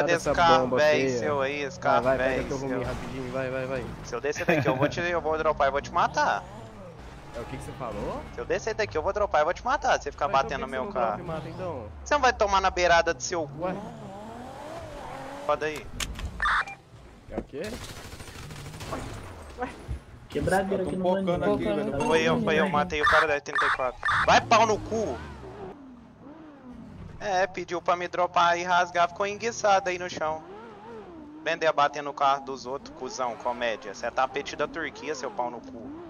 Sai desse carro velho seu aí, esse Vai, carro vai, pega velho teu ruminho seu. rapidinho, vai, vai, vai. Se eu descer daqui, eu vou te, eu vou dropar e vou te matar. É o que, que você falou? Se eu descer daqui, eu vou dropar e vou te matar. Se você ficar Ué, batendo então no por que meu você não dropa carro. mata, então? Você não vai tomar na beirada do seu cu? Ué, Foda aí. é o quê? Quebradeira Tô aqui no maninho. velho. Foi eu, foi eu, matei o cara da 84. Vai pau no cu! É, pediu pra me dropar e rasgar, ficou enguiçado aí no chão. Vender a bater no carro dos outros, cuzão, comédia. Você é tapete da Turquia, seu pau no cu.